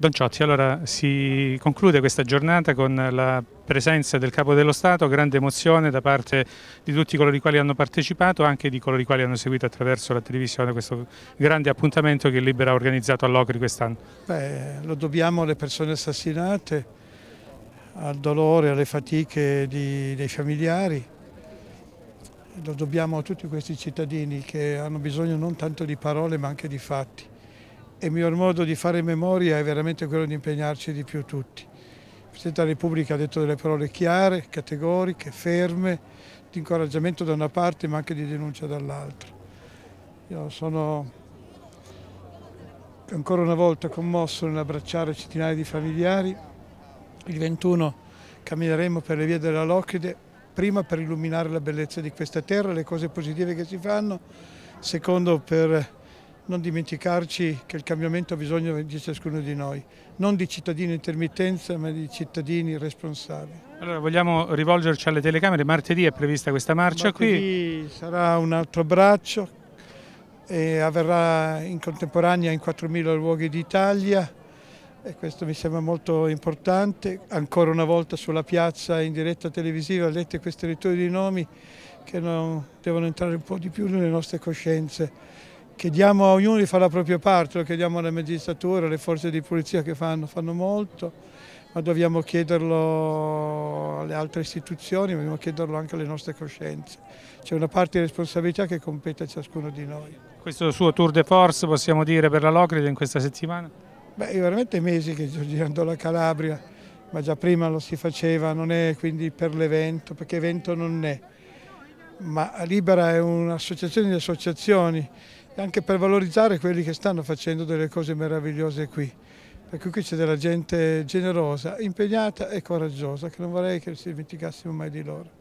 Don Ciotti, allora si conclude questa giornata con la presenza del Capo dello Stato, grande emozione da parte di tutti coloro i quali hanno partecipato, anche di coloro i quali hanno seguito attraverso la televisione questo grande appuntamento che Libera ha organizzato all'Ocri quest'anno. Lo dobbiamo alle persone assassinate, al dolore, alle fatiche di, dei familiari, lo dobbiamo a tutti questi cittadini che hanno bisogno non tanto di parole ma anche di fatti e il miglior modo di fare memoria è veramente quello di impegnarci di più tutti. Il Presidente della Repubblica ha detto delle parole chiare, categoriche, ferme, di incoraggiamento da una parte ma anche di denuncia dall'altra. Io sono ancora una volta commosso nell'abbracciare centinaia di familiari. Il 21 cammineremo per le vie della Locride, prima per illuminare la bellezza di questa terra, le cose positive che si fanno, secondo per non dimenticarci che il cambiamento ha bisogno di ciascuno di noi, non di cittadini intermittenza ma di cittadini responsabili. Allora vogliamo rivolgerci alle telecamere, martedì è prevista questa marcia martedì qui? sarà un altro braccio e avverrà in contemporanea in 4.000 luoghi d'Italia e questo mi sembra molto importante, ancora una volta sulla piazza in diretta televisiva, lette queste letture di nomi che devono entrare un po' di più nelle nostre coscienze chiediamo a ognuno di fare la propria parte, lo chiediamo alla magistratura, alle forze di polizia che fanno, fanno molto, ma dobbiamo chiederlo alle altre istituzioni, dobbiamo chiederlo anche alle nostre coscienze. C'è una parte di responsabilità che compete a ciascuno di noi. Questo suo tour de force possiamo dire per la Locride in questa settimana? Beh, io veramente mesi che sto girando la Calabria, ma già prima lo si faceva, non è quindi per l'evento, perché evento non è. Ma Libera è un'associazione di associazioni anche per valorizzare quelli che stanno facendo delle cose meravigliose qui. Perché qui c'è della gente generosa, impegnata e coraggiosa, che non vorrei che ci dimenticassimo mai di loro.